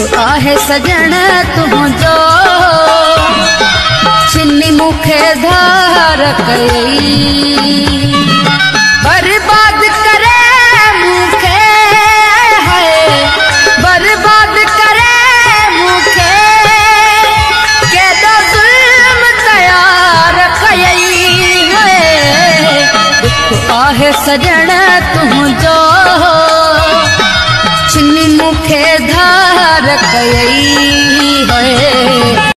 आहे सजण तुंहिंजो धार कई। बर्बाद करे मूंखे बर्बाद करे ज़ुल्म सजण तुंहिंजो छिनी मूंखे धार कयई है